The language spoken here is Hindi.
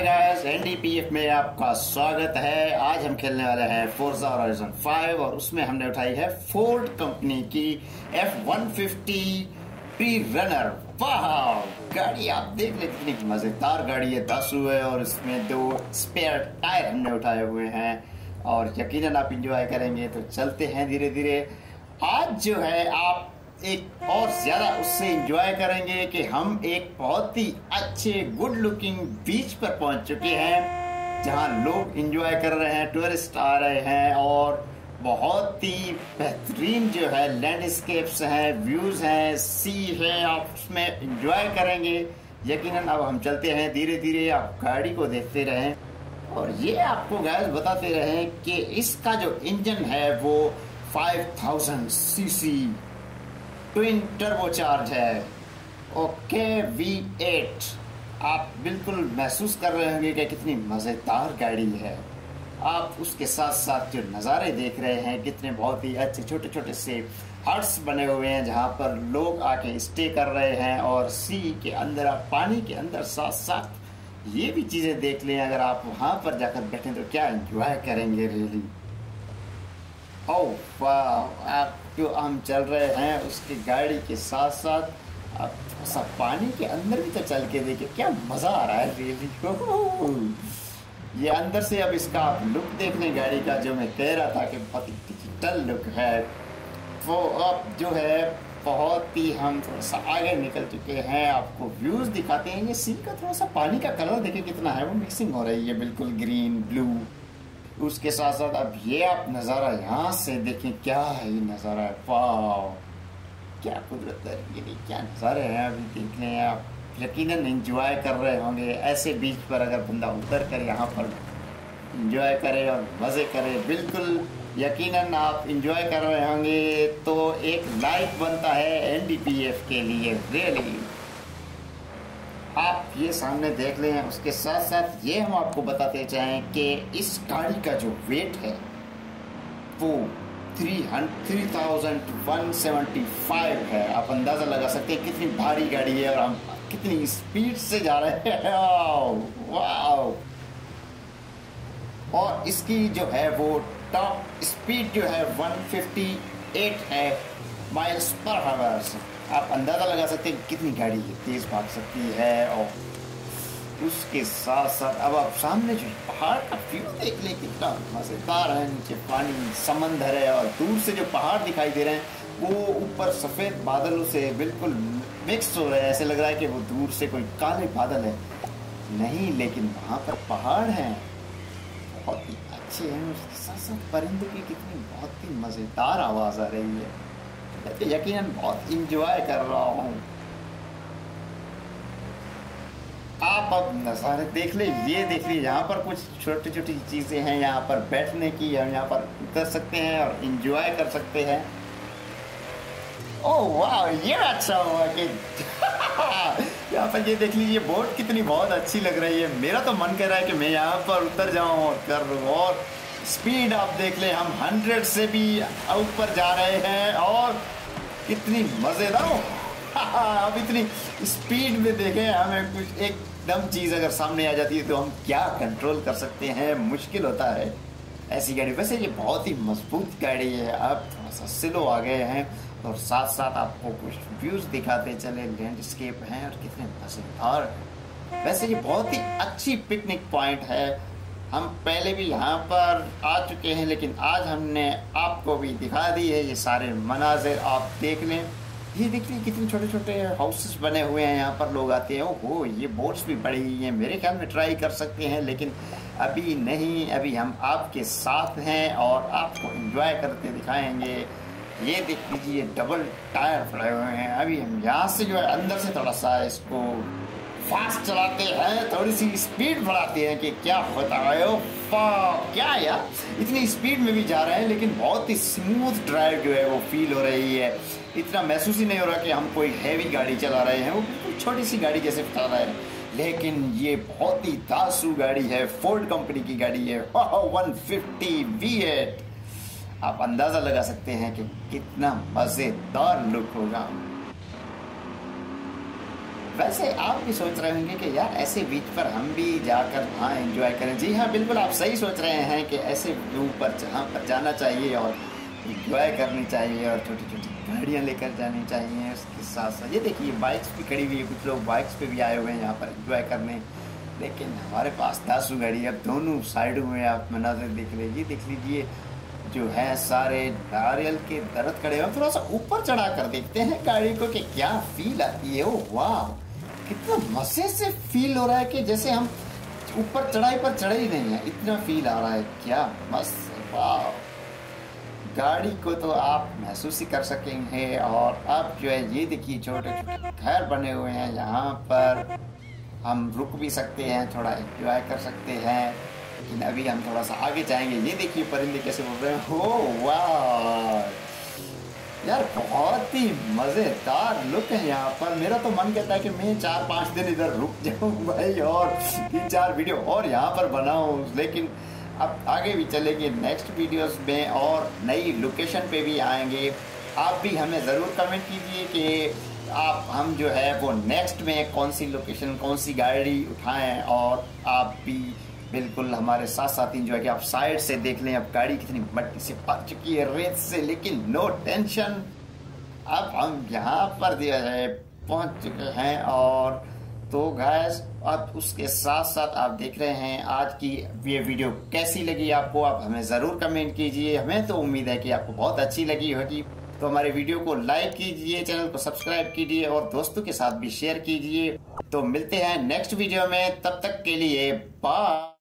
गाइस एनडीपीएफ में आपका स्वागत है। आज हम खेलने वाले हैं फोर्जा हॉराइजन 5 और उसमें हमने उठाई है फोर्ड कंपनी की F one fifty prerunner वाह गाड़ी आप देख ले, कितनी मज़ेदार गाड़ी है, दस हुए और इसमें दो स्पेयर टायर हमने उठाए हुए हैं और यकीनन आप इंजॉय करेंगे तो चलते हैं धीरे धीरे आज जो है, आप एक और ज़्यादा उससे एंजॉय करेंगे कि हम एक बहुत ही अच्छे गुड लुकिंग बीच पर पहुँच चुके हैं, जहाँ लोग एंजॉय कर रहे हैं टूरिस्ट आ रहे हैं और बहुत ही बेहतरीन जो है लैंडस्केप्स हैं व्यूज़ हैं सी है, आप उसमें एंजॉय करेंगे। यकीनन अब हम चलते हैं धीरे धीरे आप गाड़ी को देखते रहें। और ये आपको गैस बताते रहें कि इसका जो इंजन है वो 5000 सीसी ट्विन टर्बोचार्ज है। ओके वी एट आप बिल्कुल महसूस कर रहे होंगे कि कितनी मज़ेदार गाड़ी है। आप उसके साथ साथ जो नज़ारे देख रहे हैं, कितने बहुत ही अच्छे छोटे छोटे से हट्स बने हुए हैं, जहाँ पर लोग आके स्टे कर रहे हैं और सी के अंदर आप, पानी के अंदर साथ साथ ये भी चीज़ें देख लें। अगर आप वहाँ पर जाकर बैठें तो क्या इंजॉय करेंगे रियली ओ वाह आप जो हम चल रहे हैं, उसकी गाड़ी के साथ साथ अब सब पानी के अंदर भी तो चल के देखिए, क्या मज़ा आ रहा है रियली ये अंदर से अब इसका आप लुक देख लें गाड़ी का जो मैं कह रहा था कि बहुत ही डिजिटल लुक है, वो अब जो है, बहुत ही हम थोड़ा सा आगे निकल चुके हैं, आपको व्यूज़ दिखाते हैं। ये सी का थोड़ा सा पानी का कलर देखे कितना है, वो मिक्सिंग हो रही है, बिल्कुल ग्रीन ब्लू उसके साथ साथ अब ये आप नज़ारा यहाँ से देखें, क्या है ये नज़ारा? है वाह क्या कुदरत है ये, क्या नज़ारे हैं अभी देख लें आप। यकीन इंजॉय कर रहे होंगे, ऐसे बीच पर अगर बंदा उतर कर यहाँ पर इंजॉय करे और मज़े करे, बिल्कुल यकीनन आप इंजॉय कर रहे होंगे। तो एक लाइक बनता है एनडीपीएफ के लिए रियली आप ये सामने देख लें, उसके साथ साथ ये हम आपको बताते चाहें कि इस गाड़ी का जो वेट है, वो three three thousand one seventy five है। आप अंदाज़ा लगा सकते हैं कितनी भारी गाड़ी है और हम कितनी स्पीड से जा रहे हैं। वाओ और इसकी जो है वो टॉप स्पीड जो है 158 है माइल्स पर हावर आप अंदाज़ा लगा सकते हैं कितनी गाड़ी तेज़ भाग सकती है और उसके साथ साथ अब आप सामने जो पहाड़ का व्यू देख ले, कितना मज़ेदार है, नीचे पानी, समंदर है और दूर से जो पहाड़ दिखाई दे रहे हैं, वो ऊपर सफ़ेद बादलों से बिल्कुल मिक्स हो रहे हैं। ऐसे लग रहा है कि वो दूर से कोई काले बादल है। नहीं, लेकिन वहाँ पर पहाड़ हैं बहुत ही अच्छे हैं, उसके साथ साथ परिंदों की कितनी बहुत ही मज़ेदार आवाज़ आ रही है। यकीनन बहुत इंजॉय कर रहा हूँ आप अब नज़ारे देख ले, ये देख लीजिए यहाँ पर कुछ छोटी छोटी चीज़ें हैं, यहाँ पर बैठने की हम यहाँ पर उतर सकते हैं और इंजॉय कर सकते हैं। ओह वाह ये अच्छा हुआ कि यहाँ पर ये देख लीजिए, बोट कितनी बहुत अच्छी लग रही है। मेरा तो मन कर रहा है कि मैं यहाँ पर उतर जाऊँ और कर और स्पीड आप देख लें, हम हंड्रेड से भी ऊपर जा रहे हैं और कितनी मज़ेदार हो। अब इतनी स्पीड में देखें, हमें कुछ एकदम चीज़ अगर सामने आ जाती है तो हम क्या कंट्रोल कर सकते हैं? मुश्किल होता है। ऐसी गाड़ी, वैसे ये बहुत ही मज़बूत गाड़ी है। आप थोड़ा सा स्लो आ गए हैं और साथ साथ आपको कुछ व्यूज़ दिखाते चले। लैंडस्केप हैं और कितने मज़ेदार वैसे ये बहुत ही अच्छी पिकनिक पॉइंट है। हम पहले भी यहाँ पर आ चुके हैं, लेकिन आज हमने आपको भी दिखा दी है ये सारे मनाजिर। आप देख लें। ये देखिए, कितने छोटे छोटे हाउसेस बने हुए हैं यहाँ पर। लोग आते हैं, ओहो, ये बोट्स भी पड़ी हुई हैं। मेरे ख्याल में ट्राई कर सकते हैं, लेकिन अभी नहीं। अभी हम आपके साथ हैं और आपको एंजॉय करते दिखाएँगे। ये देख लीजिए डबल टायर पड़े हुए हैं। अभी हम यहाँ से जो है, अंदर से थोड़ा सा इसको फास्ट चलाते हैं, थोड़ी सी स्पीड बढ़ाते हैं कि क्या है। क्या यार? इतनी स्पीड में भी जा रहे हैं, लेकिन बहुत ही स्मूथ ड्राइव जो है वो फील हो रही है। इतना महसूस ही नहीं हो रहा कि हम कोई हैवी गाड़ी चला रहे हैं। वो बिल्कुल छोटी सी गाड़ी जैसे चला रहे हैं। लेकिन ये बहुत ही दासू गाड़ी है फोर्ड कंपनी की गाड़ी है। वन फिफ्टी वी एट आप अंदाज़ा लगा सकते हैं कि कितना मज़ेदार लुक होगा। वैसे आप भी सोच रहे होंगे कि यार, ऐसे बीच पर हम भी जाकर वहाँ एंजॉय करें। जी हाँ बिल्कुल, आप सही सोच रहे हैं कि ऐसे व्यू पर, जहाँ पर जाना चाहिए और इंजॉय करनी चाहिए और छोटी छोटी गाड़ियाँ लेकर जानी चाहिए उसके साथ साथ ये देखिए बाइक्स भी खड़ी हुई है, कुछ लोग बाइक्स पे भी आए हुए हैं यहाँ पर इंजॉय करने। लेकिन हमारे पास दस गाड़ी, अब दोनों साइडों में आप मनाजर देख लीजिए देख लीजिए। जो है सारे नारियल के दर्द खड़े हैं थोड़ा सा ऊपर चढ़ा कर देखते हैं गाड़ी को कि क्या फील आती है। ओ वाह कितना मज़े से फील हो रहा है कि जैसे हम ऊपर चढ़ाई पर चढ़े ही नहीं है। इतना फील आ रहा है। क्या मस्त वाह गाड़ी को तो आप महसूस ही कर सकेंगे और अब जो है ये देखिए छोटे छोटे घर बने हुए हैं। यहाँ पर हम रुक भी सकते हैं, थोड़ा इंजॉय कर सकते हैं। लेकिन अभी हम थोड़ा सा आगे जाएँगे। ये देखिए परिंदे कैसे बोल रहे हैं। हो, वाह! यार, बहुत ही मज़ेदार लुक है यहाँ पर। मेरा तो मन कहता है कि मैं चार पाँच दिन इधर रुक जाऊँ भाई, और तीन चार वीडियो और यहाँ पर बनाऊँ। लेकिन अब आगे भी चलेंगे नेक्स्ट वीडियोस में, और नई लोकेशन पे भी आएँगे। आप भी हमें ज़रूर कमेंट कीजिए कि आप, हम जो है वो नेक्स्ट में कौन सी लोकेशन कौन सी गाड़ी उठाएँ, और आप भी बिल्कुल हमारे साथ साथ इंजॉय किया। आप साइड से देख लें, अब गाड़ी कितनी मट्टी से पक चुकी है रेत से, लेकिन नो टेंशन अब हम यहाँ पर जो है, पहुँच चुके हैं और तो गैस अब उसके साथ साथ आप देख रहे हैं आज की ये वीडियो कैसी लगी आपको? आप हमें ज़रूर कमेंट कीजिए। हमें तो उम्मीद है कि आपको बहुत अच्छी लगी होगी। तो हमारे वीडियो को लाइक कीजिए चैनल को सब्सक्राइब कीजिए और दोस्तों के साथ भी शेयर कीजिए। तो मिलते हैं नेक्स्ट वीडियो में। तब तक के लिए बाय